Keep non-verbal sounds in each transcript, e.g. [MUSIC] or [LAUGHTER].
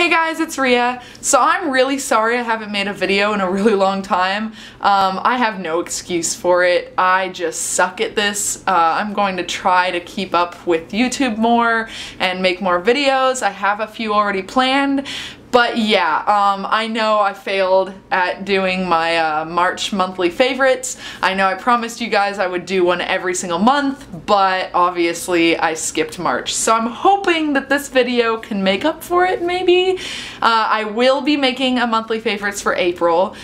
Hey guys, it's Ria. So I'm really sorry I haven't made a video in a really long time. Um, I have no excuse for it. I just suck at this. Uh, I'm going to try to keep up with YouTube more and make more videos. I have a few already planned, but yeah, um, I know I failed at doing my uh, March monthly favorites. I know I promised you guys I would do one every single month, but obviously I skipped March. So I'm hoping that this video can make up for it, maybe? Uh, I will be making a monthly favorites for April.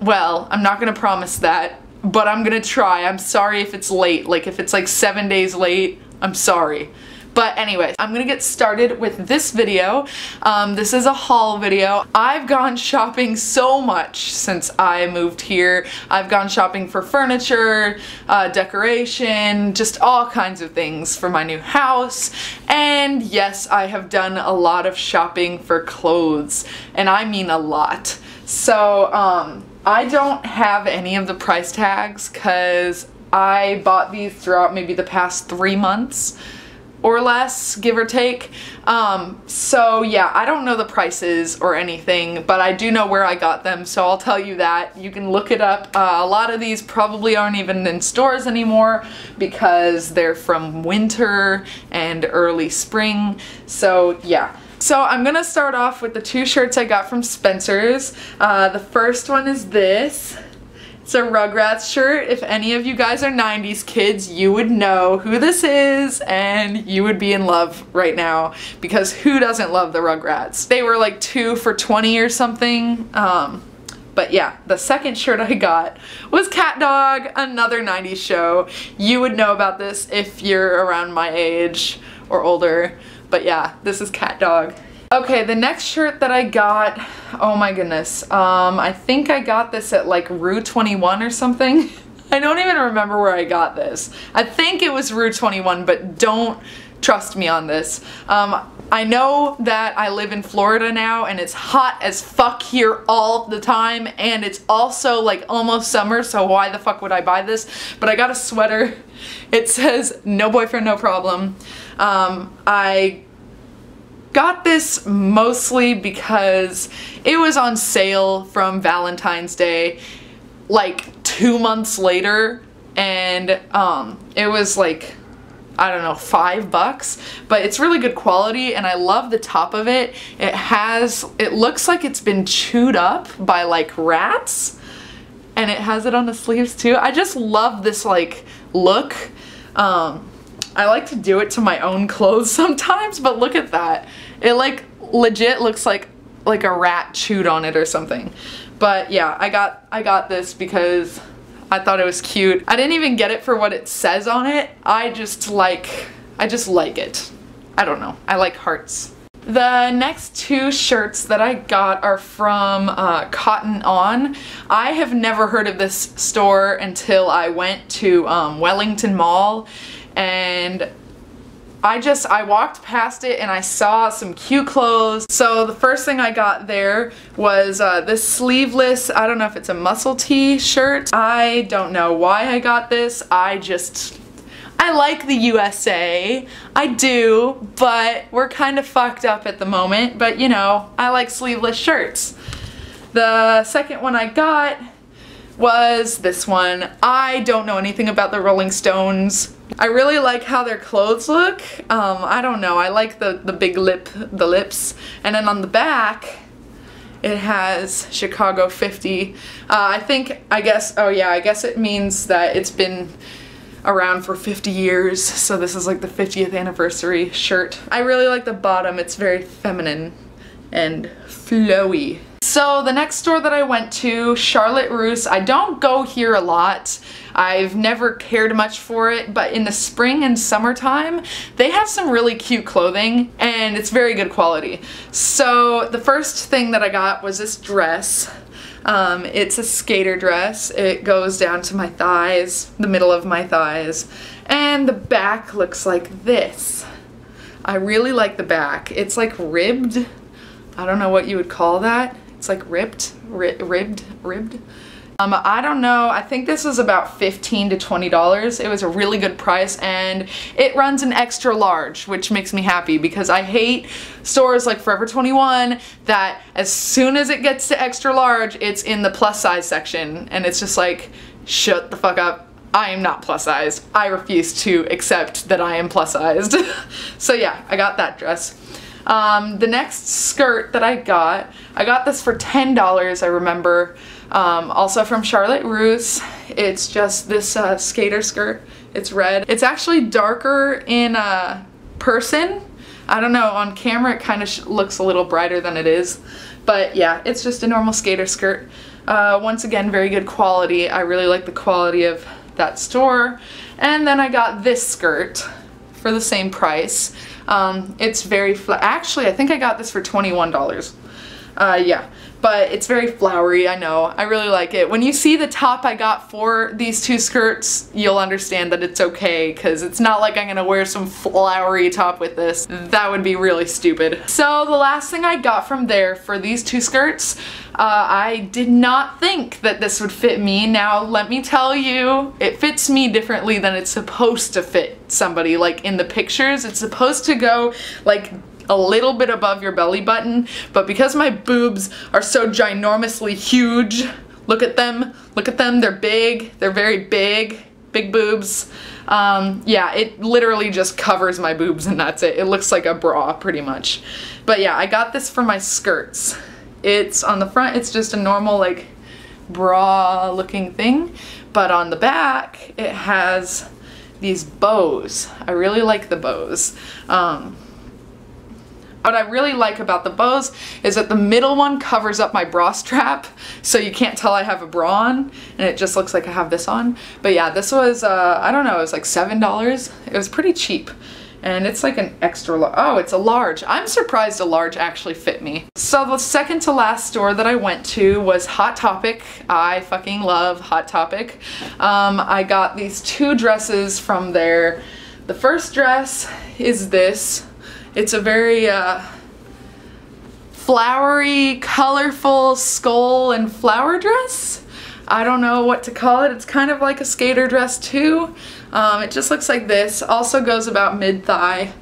Well, I'm not gonna promise that, but I'm gonna try. I'm sorry if it's late. Like, if it's like seven days late, I'm sorry. But anyway, I'm gonna get started with this video. Um, this is a haul video. I've gone shopping so much since I moved here. I've gone shopping for furniture, uh, decoration, just all kinds of things for my new house. And yes, I have done a lot of shopping for clothes, and I mean a lot. So, um, I don't have any of the price tags because I bought these throughout maybe the past three months or less, give or take. Um, so yeah, I don't know the prices or anything, but I do know where I got them, so I'll tell you that. You can look it up. Uh, a lot of these probably aren't even in stores anymore because they're from winter and early spring, so yeah. So I'm gonna start off with the two shirts I got from Spencer's. Uh, the first one is this. It's a Rugrats shirt. If any of you guys are 90s kids, you would know who this is and you would be in love right now because who doesn't love the Rugrats? They were like two for 20 or something. Um, but yeah, the second shirt I got was CatDog, another 90s show. You would know about this if you're around my age or older. But yeah, this is CatDog. Okay, the next shirt that I got, oh my goodness, um, I think I got this at like Rue 21 or something. [LAUGHS] I don't even remember where I got this. I think it was Rue 21, but don't trust me on this. Um, I know that I live in Florida now and it's hot as fuck here all the time and it's also like almost summer so why the fuck would I buy this? But I got a sweater. It says no boyfriend, no problem. Um, I got this mostly because it was on sale from Valentine's Day like two months later and um, it was like I don't know, five bucks, but it's really good quality and I love the top of it. It has, it looks like it's been chewed up by like rats and it has it on the sleeves too. I just love this like look. Um, I like to do it to my own clothes [LAUGHS] sometimes, but look at that. It like legit looks like like a rat chewed on it or something. But yeah, I got I got this because I thought it was cute. I didn't even get it for what it says on it. I just like I just like it. I don't know. I like hearts. The next two shirts that I got are from uh, Cotton On. I have never heard of this store until I went to um, Wellington Mall and I just, I walked past it and I saw some cute clothes. So the first thing I got there was uh, this sleeveless, I don't know if it's a muscle tee shirt. I don't know why I got this. I just, I like the USA. I do, but we're kind of fucked up at the moment. But you know, I like sleeveless shirts. The second one I got was this one. I don't know anything about the Rolling Stones I really like how their clothes look. Um, I don't know, I like the, the big lip, the lips. And then on the back, it has Chicago 50. Uh, I think, I guess, oh yeah, I guess it means that it's been around for 50 years. So this is like the 50th anniversary shirt. I really like the bottom. It's very feminine and flowy. So the next store that I went to, Charlotte Russe, I don't go here a lot. I've never cared much for it, but in the spring and summertime, they have some really cute clothing and it's very good quality. So the first thing that I got was this dress. Um, it's a skater dress. It goes down to my thighs, the middle of my thighs, and the back looks like this. I really like the back. It's like ribbed. I don't know what you would call that. It's like ripped, ri ribbed, ribbed. Um, I don't know, I think this was about 15 to $20. It was a really good price and it runs an extra large, which makes me happy because I hate stores like Forever 21 that as soon as it gets to extra large, it's in the plus size section and it's just like, shut the fuck up. I am not plus sized. I refuse to accept that I am plus sized. [LAUGHS] so yeah, I got that dress. Um, the next skirt that I got, I got this for $10, I remember. Um, also from Charlotte Russe. It's just this uh, skater skirt. It's red. It's actually darker in uh, person. I don't know, on camera it kind of looks a little brighter than it is. But yeah, it's just a normal skater skirt. Uh, once again, very good quality. I really like the quality of that store. And then I got this skirt for the same price. Um, it's very flat. Actually, I think I got this for $21. Uh, yeah, but it's very flowery, I know. I really like it. When you see the top I got for these two skirts, you'll understand that it's okay because it's not like I'm gonna wear some flowery top with this. That would be really stupid. So the last thing I got from there for these two skirts, uh, I did not think that this would fit me. Now let me tell you, it fits me differently than it's supposed to fit somebody. Like in the pictures, it's supposed to go like a little bit above your belly button, but because my boobs are so ginormously huge, look at them, look at them, they're big, they're very big, big boobs. Um, yeah, it literally just covers my boobs and that's it. It looks like a bra pretty much. But yeah, I got this for my skirts. It's on the front, it's just a normal like bra looking thing, but on the back it has these bows. I really like the bows. Um, what I really like about the bows is that the middle one covers up my bra strap so you can't tell I have a bra on and it just looks like I have this on. But yeah, this was, uh, I don't know, it was like $7. It was pretty cheap and it's like an extra oh it's a large. I'm surprised a large actually fit me. So the second to last store that i went to was hot topic. I fucking love hot topic. Um, i got these two dresses from there. The first dress is this it's a very uh, flowery, colorful skull and flower dress. I don't know what to call it. It's kind of like a skater dress too. Um, it just looks like this. Also goes about mid-thigh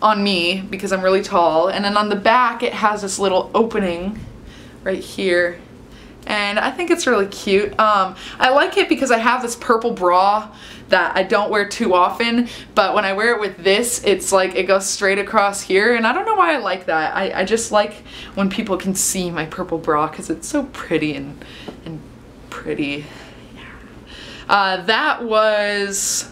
on me because I'm really tall. And then on the back it has this little opening right here. And I think it's really cute. Um, I like it because I have this purple bra that I don't wear too often, but when I wear it with this, it's like it goes straight across here, and I don't know why I like that. I, I just like when people can see my purple bra because it's so pretty and, and pretty. Yeah. Uh, that was...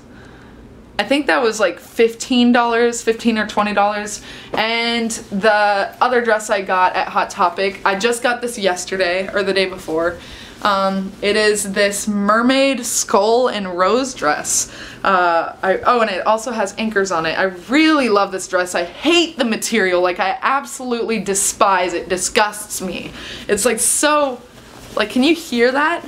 I think that was like $15, 15 or $20. And the other dress I got at Hot Topic, I just got this yesterday or the day before. Um, it is this mermaid skull and rose dress. Uh, I, oh, and it also has anchors on it. I really love this dress. I hate the material. Like, I absolutely despise it. Disgusts me. It's like so, like, can you hear that?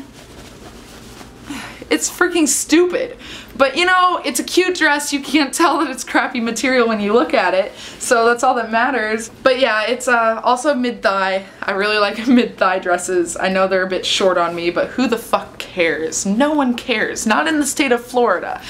It's freaking stupid. But you know, it's a cute dress. You can't [LAUGHS] tell that it's crappy material when you look at it. So that's all that matters. But yeah, it's uh, also mid-thigh. I really [LAUGHS] like mid-thigh dresses. I know they're a bit short on me, but who the fuck cares? No one cares. Not in the state of Florida.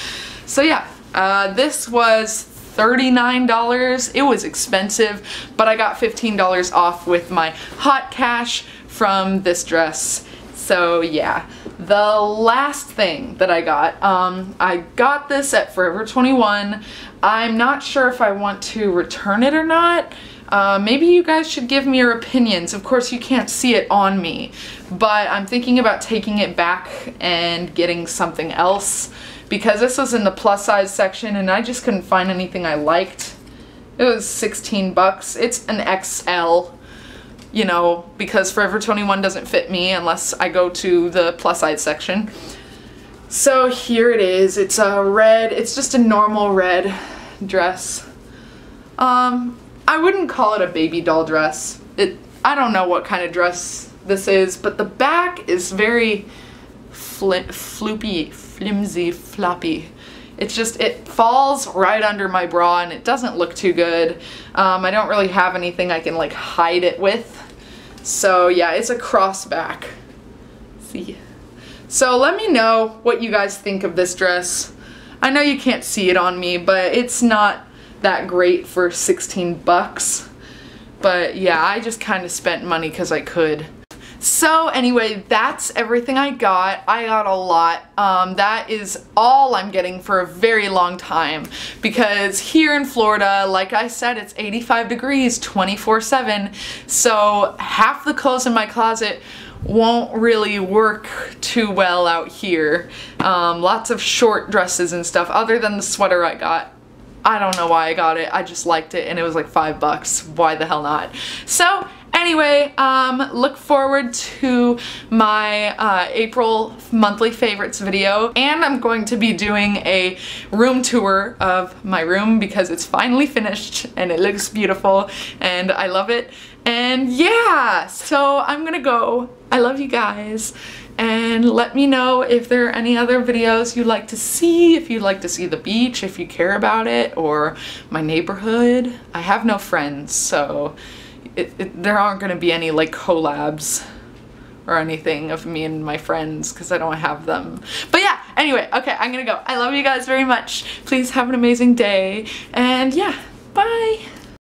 So yeah, uh, this was $39. It was expensive, but I got $15 off with my hot cash from this dress. So yeah. The last thing that I got, um, I got this at Forever 21. I'm not sure if I want to return it or not. Uh, maybe you guys should give me your opinions. Of course, you can't see it on me, but I'm thinking about taking it back and getting something else because this was in the plus size section and I just couldn't find anything I liked. It was 16 bucks. It's an XL you know, because Forever 21 doesn't fit me unless I go to the plus size section. So here it is. It's a red, it's just a normal red dress. Um, I wouldn't call it a baby doll dress. It, I don't know what kind of dress this is, but the back is very fli floopy, flimsy, floppy. It's just, it falls right under my bra and it doesn't look too good. Um, I don't really have anything I can like hide it with. So yeah, it's a cross back. See? So let me know what you guys think of this dress. I know you can't see it on me, but it's not that great for 16 bucks. But yeah, I just kind of spent money because I could. So anyway, that's everything I got. I got a lot. Um, that is all I'm getting for a very long time because here in Florida, like I said, it's 85 degrees 24 7. So half the clothes in my closet won't really work too well out here. Um, lots of short dresses and stuff other than the sweater I got. I don't know why I got it. I just liked it and it was like five bucks. Why the hell not? So Anyway, um, look forward to my uh, April monthly favorites video and I'm going to be doing a room tour of my room because it's finally finished and it looks beautiful and I love it. And yeah, so I'm gonna go. I love you guys and let me know if there are any other videos you'd like to see, if you'd like to see the beach, if you care about it, or my neighborhood. I have no friends, so it, it, there aren't going to be any like collabs or anything of me and my friends because I don't have them. But yeah, anyway, okay, I'm gonna go. I love you guys very much. Please have an amazing day. And yeah, bye.